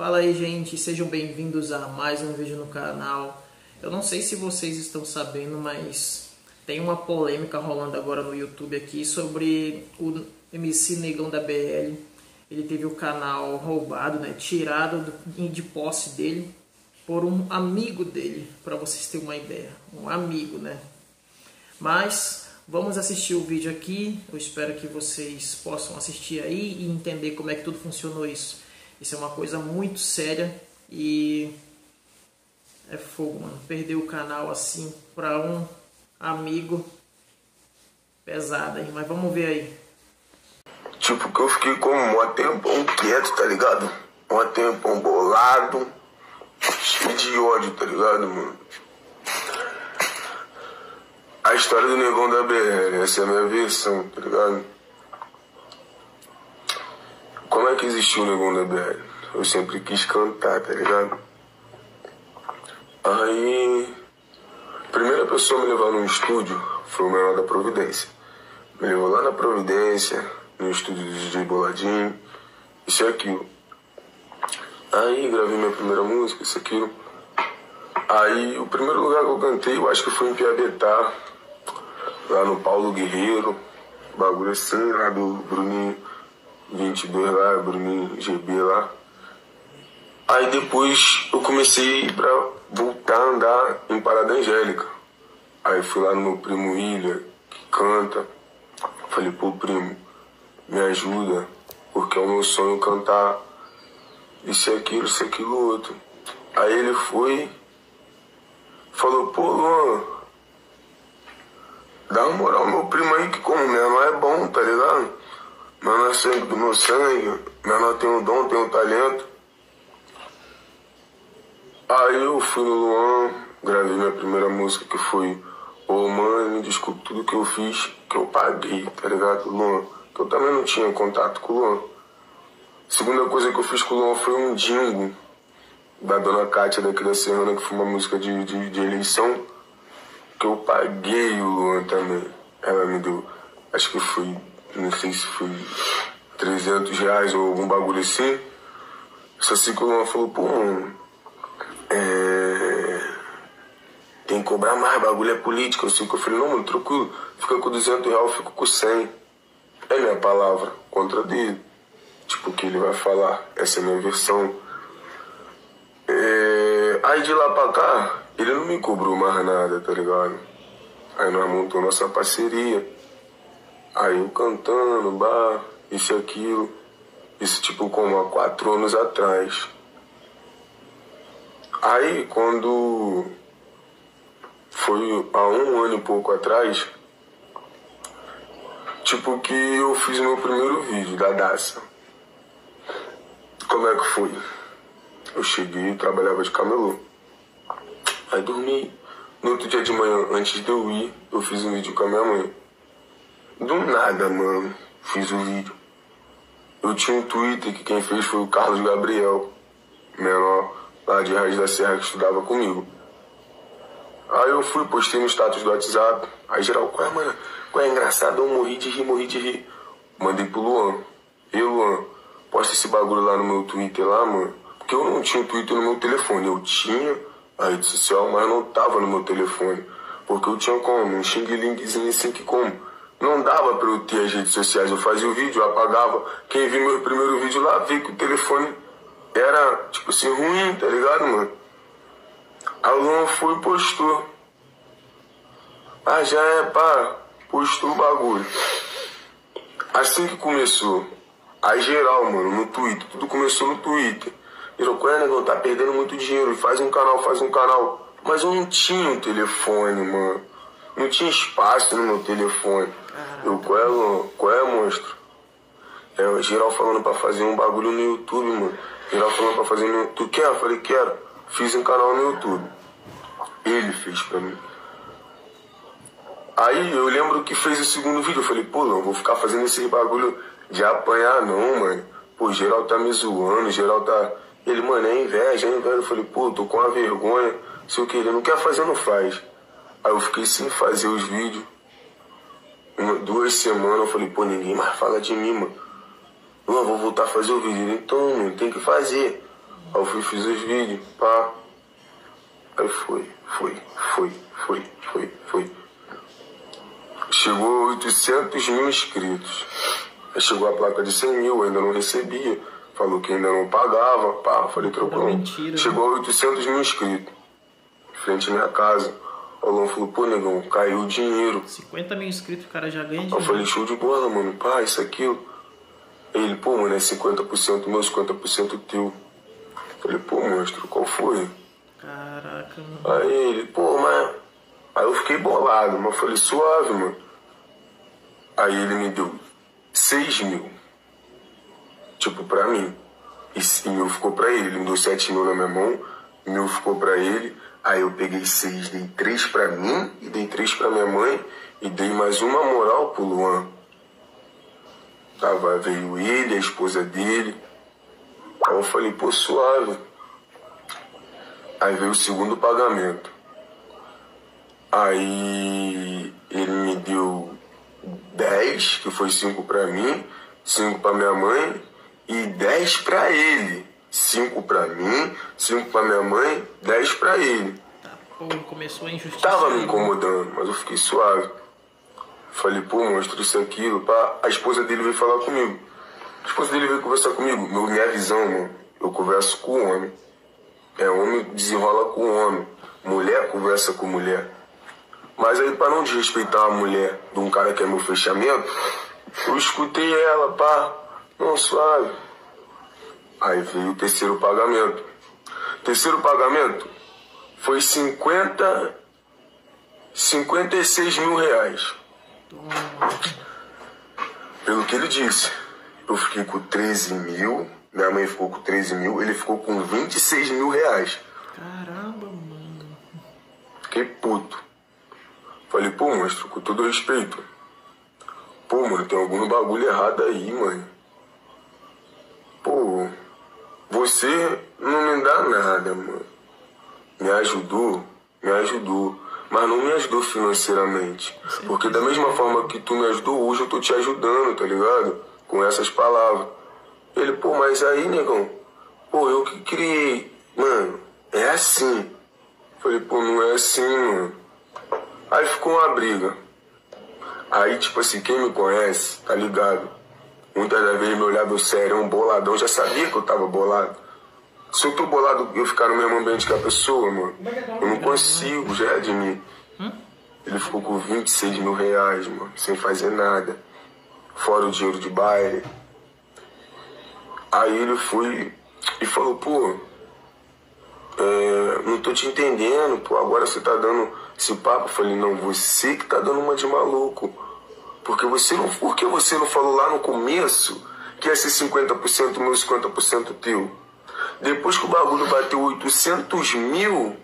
Fala aí, gente, sejam bem-vindos a mais um vídeo no canal. Eu não sei se vocês estão sabendo, mas tem uma polêmica rolando agora no YouTube aqui sobre o MC Negão da BL. Ele teve o canal roubado, né, tirado de posse dele por um amigo dele, para vocês terem uma ideia, um amigo, né? Mas vamos assistir o vídeo aqui. Eu espero que vocês possam assistir aí e entender como é que tudo funcionou isso. Isso é uma coisa muito séria e é fogo, mano. Perder o canal assim pra um amigo pesado aí, mas vamos ver aí. Tipo, que eu fiquei como um tempão quieto, tá ligado? Um tempão bolado, cheio de ódio, tá ligado, mano? A história do negão da BR, essa é a minha versão, tá ligado? Como é que existiu o Negão da BR? Eu sempre quis cantar, tá ligado? Aí, a primeira pessoa a me levar num estúdio foi o menor da Providência. Me levou lá na Providência, no estúdio do DJ Boladinho, isso e aquilo. Aí gravei minha primeira música, isso e aquilo. Aí o primeiro lugar que eu cantei, eu acho que foi em Piabetá, lá no Paulo Guerreiro, bagulho assim, lá do Bruninho 22 lá, Bruninho GB lá. Aí depois eu comecei pra voltar a andar em Parada Angélica. Aí fui lá no meu primo William, que canta. Falei, pô primo, me ajuda, porque é o meu sonho cantar isso aquilo, isso aquilo outro. Aí ele foi, falou, pô Luan, dá uma moral meu primo aí que como mesmo é bom, tá ligado? Meu é sangue do meu sangue, meu tem um dom, tem um talento. Aí eu fui no Luan, gravei minha primeira música que foi Ô oh, mãe, me desculpe tudo que eu fiz, que eu paguei, tá ligado, Luan? Que eu também não tinha contato com o Luan. Segunda coisa que eu fiz com o Luan foi um dingo da dona Kátia daqui da Serrana, que foi uma música de, de, de eleição, que eu paguei o Luan também. Ela me deu, acho que foi não sei se foi 300 reais ou algum bagulho assim. Só sei que o falou, pô, mano, é... tem que cobrar mais, bagulho é político. Eu que eu falei, não, mano, tranquilo, fica com 200 reais, eu fico com 100. É minha palavra contra dele. Tipo, o que ele vai falar, essa é minha versão. É... Aí de lá pra cá, ele não me cobrou mais nada, tá ligado? Aí nós montamos nossa parceria. Aí eu cantando, bar, isso e aquilo. Isso tipo como há quatro anos atrás. Aí quando foi há um ano e pouco atrás, tipo que eu fiz meu primeiro vídeo da Daça. Como é que foi? Eu cheguei, trabalhava de camelô. Aí dormi. No outro dia de manhã, antes de eu ir, eu fiz um vídeo com a minha mãe. Do nada, mano, fiz o vídeo. Eu tinha um Twitter que quem fez foi o Carlos Gabriel, menor lá de Raiz da Serra que estudava comigo. Aí eu fui, postei no status do WhatsApp. Aí geral, qual é, mano? Qual é engraçado? Eu morri de rir, morri de rir. Mandei pro Luan. E Luan, posta esse bagulho lá no meu Twitter lá, mano. Porque eu não tinha Twitter no meu telefone. Eu tinha a rede social, mas não tava no meu telefone. Porque eu tinha como? Um xing-lingzinho assim que como? Não dava para eu ter as redes sociais. Eu fazia o vídeo, apagava. Quem viu meu primeiro vídeo lá, viu que o telefone era, tipo assim, ruim, tá ligado, mano? A Luan foi e postou. Ah, já é, pá, postou o bagulho. Assim que começou, aí geral, mano, no Twitter, tudo começou no Twitter. Virou, qual é, negão, tá perdendo muito dinheiro, faz um canal, faz um canal. Mas eu não tinha um telefone, mano. Não tinha espaço no meu telefone. Eu, qual é, qual é, monstro? É, o geral falando pra fazer um bagulho no YouTube, mano. Geral falando pra fazer no Tu quer? Eu falei, quero. Fiz um canal no YouTube. Ele fez pra mim. Aí eu lembro que fez o segundo vídeo. Eu falei, pô, não vou ficar fazendo esse bagulho de apanhar, não, mano. Pô, geral tá me zoando, geral tá. Ele, mano, é inveja, é inveja. Eu falei, pô, tô com uma vergonha. Se eu querer, não quer fazer, não faz. Aí eu fiquei sem fazer os vídeos uma, duas semanas eu falei, pô, ninguém mais fala de mim, mano. Eu vou voltar a fazer o vídeo. Então, mano, tem que fazer. Aí eu fui, fiz os vídeos, pá. Aí foi, foi, foi, foi, foi, foi. Chegou 800 mil inscritos. Aí chegou a placa de 100 mil, ainda não recebia. Falou que ainda não pagava, pá. Falei, trocou. Chegou a 800 mil inscritos. Em frente à minha casa. O Alon falou, pô, negão, caiu o dinheiro. 50 mil inscritos, o cara já ganha Eu dinheiro. falei, show de bola, mano. Pá, isso, aquilo. Ele, pô, mano, é 50% meu, 50% teu. Falei, pô, monstro, qual foi? Caraca, mano. Aí ele, pô, mas. Aí eu fiquei bolado, mas falei, suave, mano. Aí ele me deu 6 mil. Tipo, pra mim. E c- e mil ficou pra ele. Ele me deu 7 mil na minha mão, mil ficou pra ele. Aí eu peguei 6, dei 3 pra mim, e dei 3 pra minha mãe, e dei mais uma moral pro Luan. Tava, veio ele, a esposa dele. Aí eu falei, pô, suave. Aí veio o segundo pagamento. Aí ele me deu 10, que foi 5 pra mim, 5 pra minha mãe e 10 pra ele. 5 pra mim, 5 pra minha mãe, 10 pra ele. Tá, pô, começou a injustiça. Tava me incomodando, mas eu fiquei suave. Falei, pô, monstro, isso, aquilo, pá. A esposa dele veio falar comigo. A esposa dele veio conversar comigo. Meu, minha visão, mano, eu converso com o homem. É, homem desenrola com homem. Mulher conversa com mulher. Mas aí, pra não desrespeitar a mulher de um cara que é meu fechamento, eu escutei ela, pá, não, suave. Aí veio o terceiro pagamento. Terceiro pagamento foi 50, 56 mil reais. Pelo que ele disse, eu fiquei com 13 mil, minha mãe ficou com 13 mil, ele ficou com 26 mil reais. Caramba, mano. Fiquei puto. Falei, pô, monstro, com todo respeito. Pô, mano, tem algum bagulho errado aí, mano. Pô, você não me dá nada, mano. Me ajudou, me ajudou. Mas não me ajudou financeiramente. Porque da mesma forma que tu me ajudou, hoje eu tô te ajudando, tá ligado? Com essas palavras. Ele, pô, mas aí, negão, pô, eu que criei. Mano, é assim. Falei, pô, não é assim, mano. Aí ficou uma briga. Aí, tipo assim, quem me conhece, tá ligado? Muitas das vezes me olhava sério, um boladão, já sabia que eu tava bolado. Se eu tô bolado eu ficar no mesmo ambiente que a pessoa, mano, eu não consigo, já é de mim. Ele ficou com 26 mil reais, mano, sem fazer nada. Fora o dinheiro de baile. Aí ele foi e falou, pô, é, não tô te entendendo, pô, agora você tá dando esse papo. Eu falei, não, você que tá dando uma de maluco. Porque você não. Por que você não falou lá no começo que ia ser 50% meu e 50% teu? Depois que o bagulho bateu 800 mil,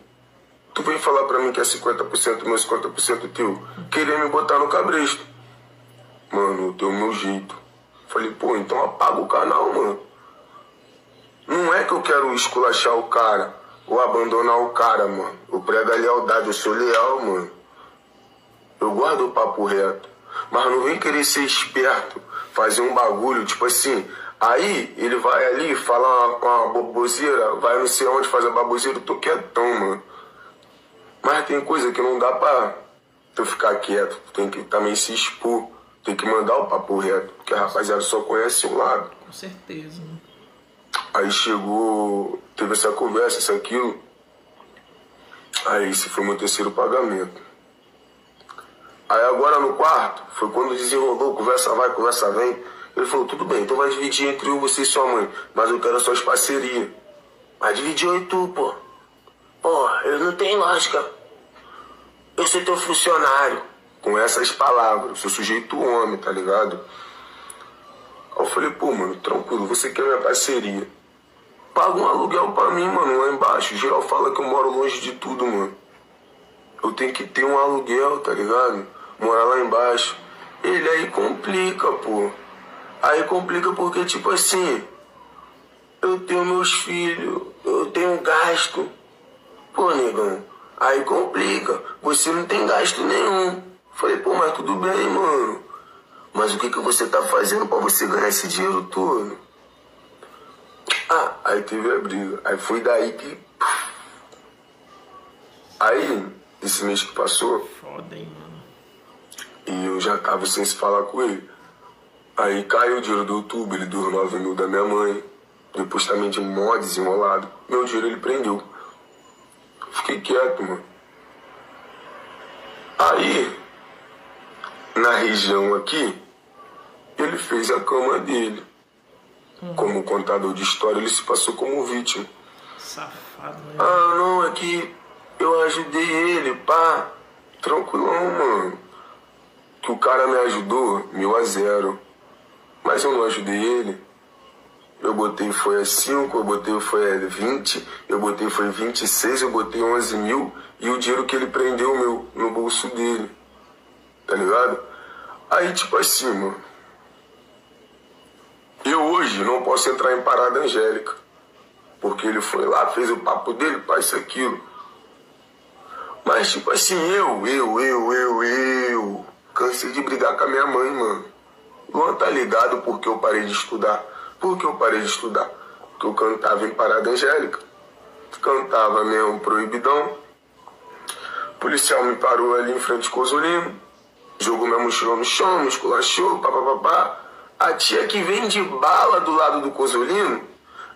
tu vem falar pra mim que é 50% meu e 50% teu. Querer me botar no cabresto. Mano, deu meu jeito. Falei, pô, então apaga o canal, mano. Não é que eu quero esculachar o cara ou abandonar o cara, mano. Eu prego a lealdade, eu sou leal, mano. Eu guardo o papo reto. Mas não vem querer ser esperto, fazer um bagulho, tipo assim. Aí ele vai ali, fala uma, uma baboseira, vai não sei onde fazer a baboseira, eu tô quietão, mano. Mas tem coisa que não dá pra tu ficar quieto, tem que também se expor, tem que mandar o papo reto, porque a rapaziada só conhece um lado. Com certeza, né? Aí chegou, teve essa conversa, isso, aquilo. Aí esse foi meu terceiro pagamento. Aí agora no quarto, foi quando desenrolou, conversa vai, conversa vem. Ele falou, tudo bem, então vai dividir entre eu, você e sua mãe, mas eu quero as suas parcerias. Mas dividir eu e tu, pô. Pô, ele não tem lógica. Eu sou teu funcionário. Com essas palavras, eu sou sujeito homem, tá ligado? Aí eu falei, pô, mano, tranquilo, você quer minha parceria. Paga um aluguel pra mim, mano, lá embaixo. Geral fala que eu moro longe de tudo, mano. Eu tenho que ter um aluguel, tá ligado? Morar lá embaixo. Ele aí complica, pô. Aí complica porque, tipo assim, eu tenho meus filhos, eu tenho gasto. Pô, negão, aí complica. Você não tem gasto nenhum. Falei, pô, mas tudo bem, mano. Mas o que, que você tá fazendo pra você ganhar esse dinheiro todo? Ah, Aí teve a briga. Aí foi daí que. Aí, esse mês que passou. Foda, hein. E eu já tava sem se falar com ele. Aí caiu o dinheiro do YouTube, ele deu 9 mil da minha mãe. Depois também de mó desenrolado. Meu dinheiro ele prendeu. Fiquei quieto, mano. Aí, na região aqui, ele fez a cama dele. Como contador de história, ele se passou como vítima. Safado, né? Ah, não, é que eu ajudei ele, pá. Tranquilão, mano. Que o cara me ajudou, mil a zero. Mas eu não ajudei ele. Eu botei foi a 5, eu botei foi a 20, eu botei foi 26, eu botei 11 mil e o dinheiro que ele prendeu meu no bolso dele. Tá ligado? Aí, tipo assim, mano. Eu hoje não posso entrar em parada angélica. Porque ele foi lá, fez o papo dele, isso, aquilo. Mas, tipo assim, eu, eu, eu, eu, eu. Cansei de brigar com a minha mãe, mano. Luan tá ligado porque eu parei de estudar. Por que eu parei de estudar? Porque eu cantava em parada angélica. Cantava mesmo proibidão. O policial me parou ali em frente ao Cosolino. Jogou minha mochila no chão, me esculachou, papapá. A tia que vem de bala do lado do Cosolino.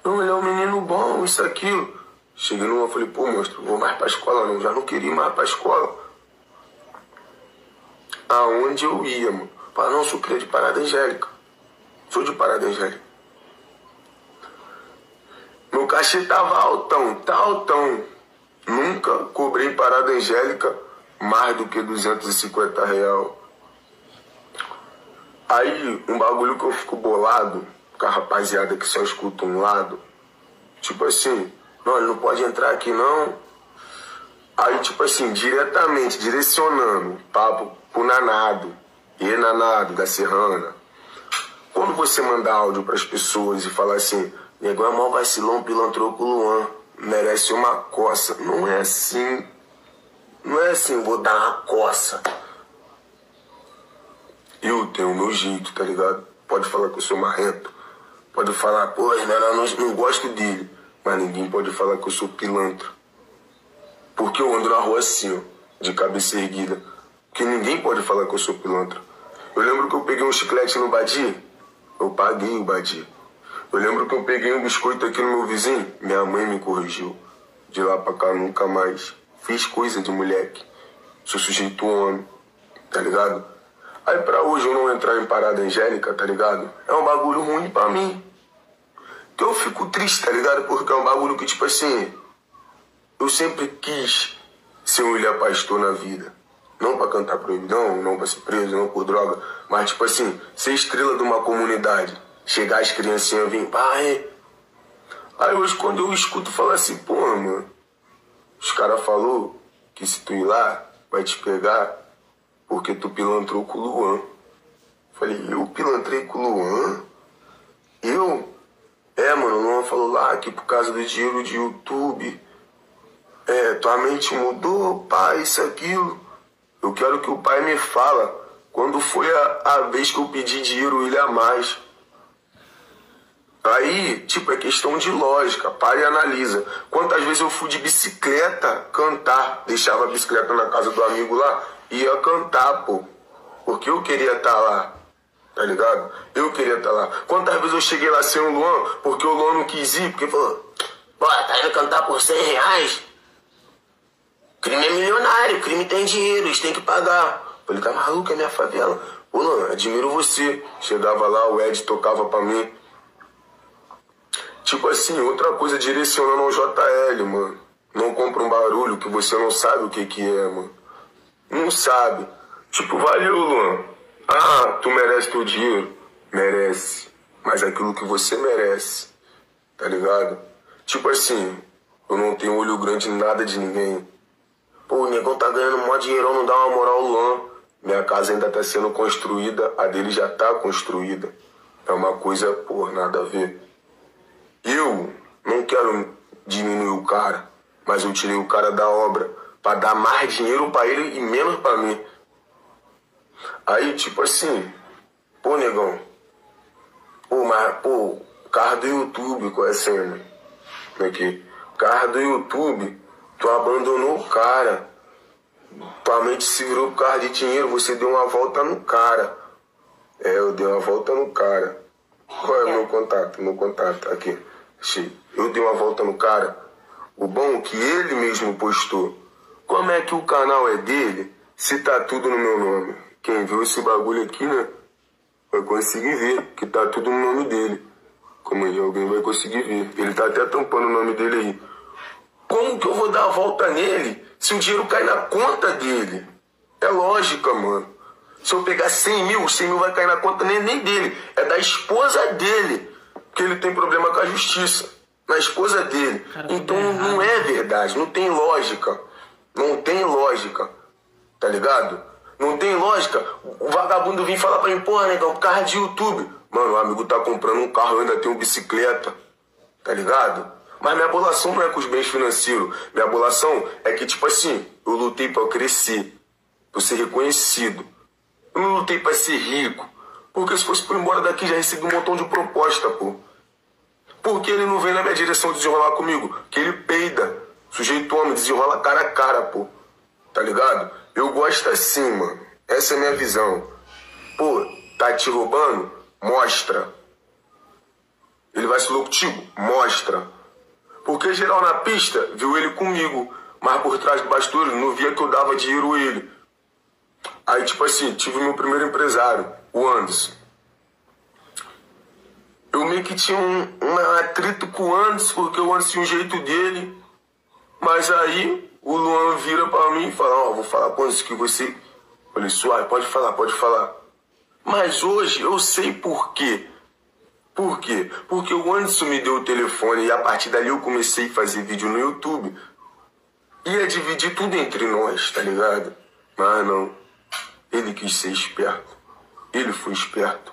Não, ele é um menino bom, isso, aquilo. Cheguei numa, falei, pô, monstro, vou mais pra escola não. Já não queria ir mais pra escola. Aonde eu ia, mano? Falei, não, sou cria de parada angélica. Sou de parada angélica. Meu cachê tava altão, tá altão. Nunca cobrei parada angélica mais do que 250 real. Aí, um bagulho que eu fico bolado com a rapaziada que só escuta um lado. Tipo assim, não, ele não pode entrar aqui não. Aí, tipo assim, diretamente, direcionando papo pro Nanado. E Nanado, da Serrana. Quando você manda áudio pras pessoas e fala assim, negão é mó vacilão, pilantrou com o Luan, merece uma coça. Não é assim. Não é assim, vou dar uma coça. Eu tenho o meu jeito, tá ligado? Pode falar que eu sou marrento. Pode falar, pô, Renan, não, não gosto dele. Mas ninguém pode falar que eu sou pilantra. Porque eu ando na rua assim, ó, de cabeça erguida. Porque ninguém pode falar que eu sou pilantra. Eu lembro que eu peguei um chiclete no Badi, eu paguei o Badi. Eu lembro que eu peguei um biscoito aqui no meu vizinho, minha mãe me corrigiu. De lá pra cá nunca mais. Fiz coisa de moleque. Sou sujeito homem, tá ligado? Aí pra hoje eu não entrar em parada angélica, tá ligado? É um bagulho ruim pra mim. Que eu fico triste, tá ligado? Porque é um bagulho que, tipo assim, eu sempre quis ser um ilha pastor na vida. Não pra cantar proibidão, não pra ser preso, não por droga. Mas, tipo assim, ser estrela de uma comunidade. Chegar as criancinhas vir, pai. Aí hoje quando eu escuto falar assim, pô, mano, os caras falou que se tu ir lá, vai te pegar porque tu pilantrou com o Luan. Falei, eu pilantrei com o Luan? Eu? É, mano, o Luan falou lá que por causa do dinheiro de YouTube, é, tua mente mudou, pai, isso, aquilo. Eu quero que o pai me fala quando foi a, a vez que eu pedi dinheiro ele a mais. Aí, tipo, é questão de lógica. Para e analisa. Quantas vezes eu fui de bicicleta cantar, deixava a bicicleta na casa do amigo lá, ia cantar, pô. Porque eu queria estar tá lá. Tá ligado? Eu queria estar tá lá. Quantas vezes eu cheguei lá sem o Luan, porque o Luan não quis ir, porque falou, bora, tá indo cantar por 100 reais? Crime é milionário, crime tem dinheiro, eles têm que pagar. Falei, tá maluco, é minha favela. Ô, Luan, admiro você. Chegava lá, o Ed tocava pra mim. Tipo assim, outra coisa direcionando ao JL, mano. Não compra um barulho que você não sabe o que que é, mano. Não sabe. Tipo, valeu, Luan. Ah, tu merece teu dinheiro. Merece. Mas aquilo que você merece. Tá ligado? Tipo assim, eu não tenho olho grande em nada de ninguém. Negão tá ganhando mó dinheirão, não dá uma moral, Luan. Minha casa ainda tá sendo construída, a dele já tá construída. É uma coisa, pô, nada a ver. Eu não quero diminuir o cara, mas eu tirei o cara da obra para dar mais dinheiro para ele e menos para mim. Aí, tipo assim, pô, negão, pô, mas, pô, carro do YouTube, qual é a cena? Aqui. Cara do YouTube, tu abandonou o cara. Tua mente se virou por causa de dinheiro, você deu uma volta no cara. É, eu dei uma volta no cara. Qual é o meu contato? Meu contato, aqui. Eu dei uma volta no cara. O bom é que ele mesmo postou. Como é que o canal é dele se tá tudo no meu nome? Quem viu esse bagulho aqui, né? Vai conseguir ver que tá tudo no nome dele. Como alguém vai conseguir ver. Ele tá até tampando o nome dele aí. Como que eu vou dar a volta nele se o dinheiro cai na conta dele? É lógica, mano. Se eu pegar 100 mil, 100 mil vai cair na conta nem, nem dele. É da esposa dele. Que ele tem problema com a justiça. Na esposa dele. Cara, então não é verdade. Não tem lógica. Não tem lógica. Tá ligado? Não tem lógica. O vagabundo vir falar pra mim, pô, negão, carro de YouTube. Mano, o amigo tá comprando um carro, eu ainda tenho bicicleta. Tá ligado? Mas minha abolação não é com os bens financeiros. Minha abolação é que, tipo assim, eu lutei pra crescer, pra ser reconhecido. Eu não lutei pra ser rico. Porque se fosse por embora daqui, já recebi um montão de proposta, pô. Por que ele não vem na minha direção desenrolar comigo? Que ele peida. Sujeito homem, desenrola cara a cara, pô. Tá ligado? Eu gosto assim, mano. Essa é a minha visão. Pô, tá te roubando? Mostra. Ele vai se louco contigo? Mostra. Porque geral na pista viu ele comigo, mas por trás do bastidor não via que eu dava dinheiro a ele. Aí, tipo assim, tive meu primeiro empresário, o Anderson. Eu meio que tinha um, um atrito com o Anderson, porque o Anderson tinha um jeito dele. Mas aí o Luan vira pra mim e fala, ó, oh, vou falar com Anderson que você. Falei, suave, pode falar, pode falar. Mas hoje eu sei por quê. Por quê? Porque o Anderson me deu o telefone e a partir dali eu comecei a fazer vídeo no YouTube. Ia dividir tudo entre nós, tá ligado? Mas não. Ele quis ser esperto. Ele foi esperto.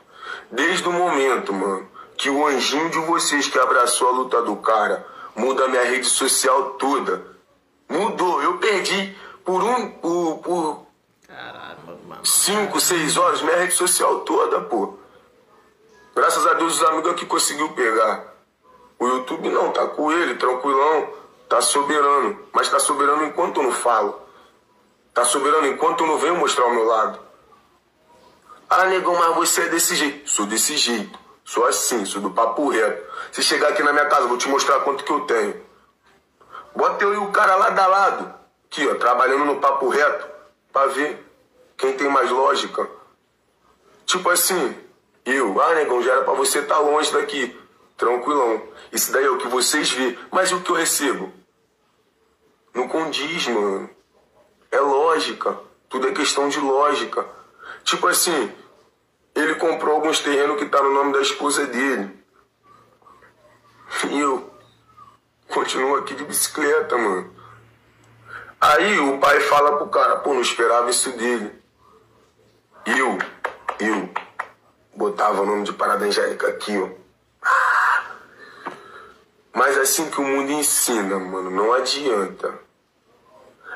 Desde o momento, mano, que o anjinho de vocês que abraçou a luta do cara muda a minha rede social toda. Mudou. Eu perdi por um. por. por Caralho, mano. Cinco, seis horas, minha rede social toda, pô. Os amigos aqui conseguiu pegar. O YouTube não, tá com ele, tranquilão, tá soberano. Mas tá soberano enquanto eu não falo. Tá soberano enquanto eu não venho mostrar o meu lado. Ah, negão, mas você é desse jeito. Sou desse jeito. Sou assim, sou do papo reto. Se chegar aqui na minha casa, vou te mostrar quanto que eu tenho. Bota eu e o cara lado a lado. Aqui, ó, trabalhando no papo reto. Pra ver quem tem mais lógica. Tipo assim, eu, ah, negão, já era pra você estar tá longe daqui. Tranquilão. Isso daí é o que vocês vê. Mas o que eu recebo? Não condiz, mano. É lógica. Tudo é questão de lógica. Tipo assim, ele comprou alguns terrenos que tá no nome da esposa dele. E eu continuo aqui de bicicleta, mano. Aí o pai fala pro cara, pô, não esperava isso dele. Eu, eu, botava o nome de Parada Angélica aqui, ó. Mas assim que o mundo ensina, mano, não adianta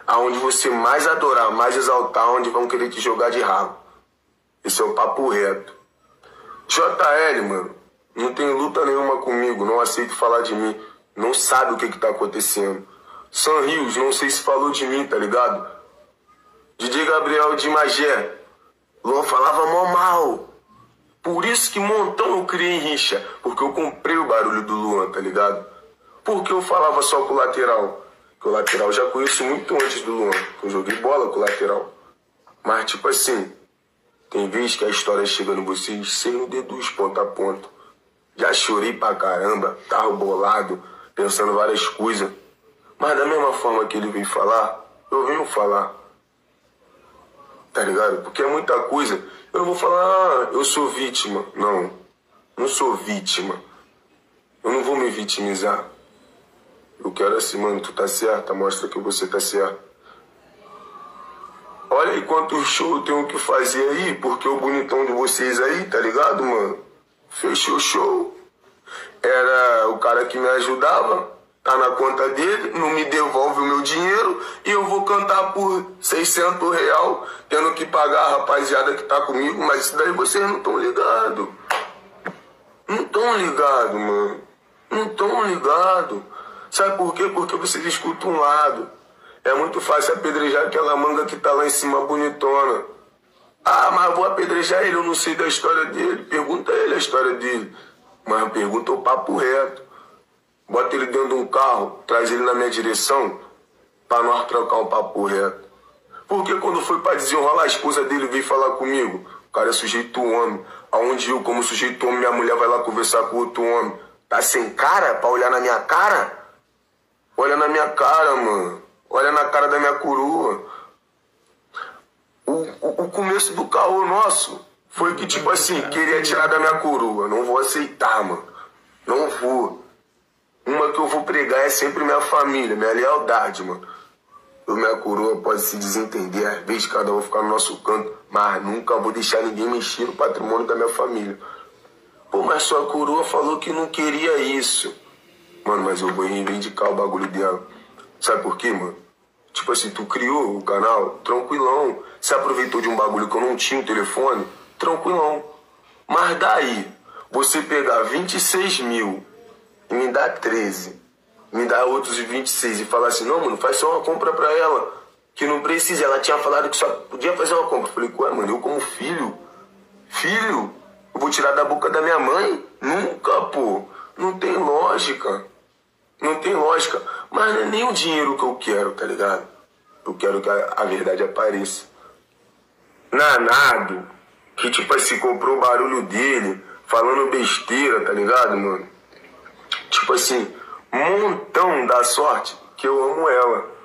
aonde você mais adorar, mais exaltar, onde vão querer te jogar de rabo. Esse é o papo reto. JL, mano, não tem luta nenhuma comigo, não aceito falar de mim, não sabe o que que tá acontecendo. San Rios, não sei se falou de mim, tá ligado? DJ Gabriel de Magé, Luan falava mó mal. Por isso que montão eu criei rixa, porque eu comprei o barulho do Luan, tá ligado? Porque eu falava só com o lateral. Que o lateral já conheço muito antes do Luan. Eu joguei bola com o lateral. Mas, tipo assim, tem vezes que a história chega no vocês sem o deduz ponto a ponto. Já chorei pra caramba, tava bolado, pensando várias coisas. Mas da mesma forma que ele veio falar, eu venho falar. Tá ligado? Porque é muita coisa. Eu não vou falar, ah, eu sou vítima. Não, não sou vítima. Eu não vou me vitimizar. Eu quero assim, mano, tu tá certa, mostra que você tá certo. Olha aí quanto show eu tenho que fazer aí, porque o bonitão de vocês aí, tá ligado, mano? Fechou show. Era o cara que me ajudava, tá na conta dele, não me devolve o meu dinheiro e eu vou cantar por 600 real, tendo que pagar a rapaziada que tá comigo, mas isso daí vocês não estão ligados. Não estão ligados, mano. Não estão ligados. Sabe por quê? Porque você escuta um lado. É muito fácil apedrejar aquela manga que tá lá em cima bonitona. Ah, mas vou apedrejar ele, eu não sei da história dele. Pergunta ele a história dele. Mas pergunta o papo reto. Bota ele dentro de um carro, traz ele na minha direção, para nós trocar um papo reto. Porque quando foi para desenrolar, a esposa dele veio falar comigo. O cara é sujeito homem. Aonde eu, como sujeito homem, minha mulher vai lá conversar com outro homem. Tá sem cara pra olhar na minha cara? Olha na minha cara, mano. Olha na cara da minha coroa. O, o, o começo do caô nosso foi que, tipo assim, queria tirar da minha coroa. Não vou aceitar, mano. Não vou. Uma que eu vou pregar é sempre minha família, minha lealdade, mano. Eu, minha coroa pode se desentender, às vezes cada um ficar no nosso canto, mas nunca vou deixar ninguém mexer no patrimônio da minha família. Pô, mas sua coroa falou que não queria isso. Mano, mas eu vou reivindicar o bagulho dela. Sabe por quê, mano? Tipo assim, tu criou o canal, tranquilão. Se aproveitou de um bagulho que eu não tinha o telefone, tranquilão. Mas daí, você pegar 26 mil e me dar 13, me dar outros 26 e falar assim, não, mano, faz só uma compra pra ela. Que não precisa. Ela tinha falado que só podia fazer uma compra. Eu falei, ué, mano, eu como filho, filho, eu vou tirar da boca da minha mãe? Nunca, pô. Não tem lógica. Não tem lógica. Mas não é nem o dinheiro que eu quero, tá ligado? Eu quero que a, a verdade apareça. Nanado, que tipo assim, comprou o barulho dele, falando besteira, tá ligado, mano? Tipo assim, montão da sorte que eu amo ela.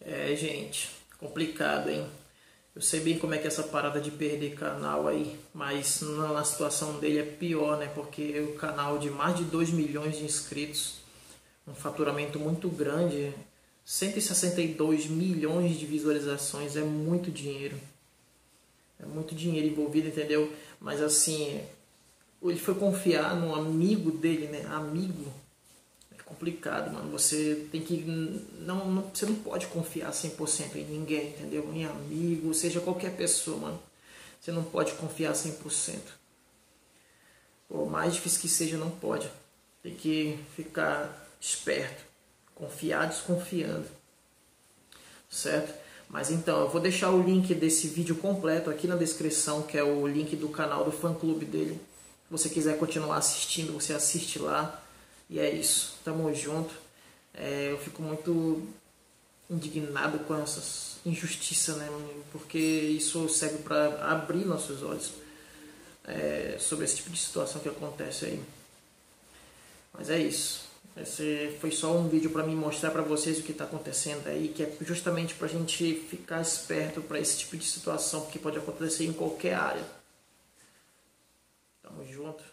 É, gente, complicado, hein? Eu sei bem como é que é essa parada de perder canal aí, mas na situação dele é pior, né? Porque o canal de mais de 2 milhões de inscritos, um faturamento muito grande, 162 milhões de visualizações, é muito dinheiro. É muito dinheiro envolvido, entendeu? Mas assim, ele foi confiar num amigo dele, né? Amigo complicado, mano. Você tem que. Não, não, você não pode confiar 100% em ninguém, entendeu? Em amigo, seja qualquer pessoa, mano. Você não pode confiar 100%. Por mais difícil que seja, não pode. Tem que ficar esperto. Confiar desconfiando. Certo? Mas então, eu vou deixar o link desse vídeo completo aqui na descrição, que é o link do canal do fã clube dele. Se você quiser continuar assistindo, você assiste lá e é isso, tamo junto. É, eu fico muito indignado com essas injustiças, né? Porque isso serve para abrir nossos olhos é, sobre esse tipo de situação que acontece aí. Mas é isso. Esse foi só um vídeo para mim mostrar para vocês o que está acontecendo aí, que é justamente para a gente ficar esperto para esse tipo de situação, porque pode acontecer em qualquer área. Tamo junto.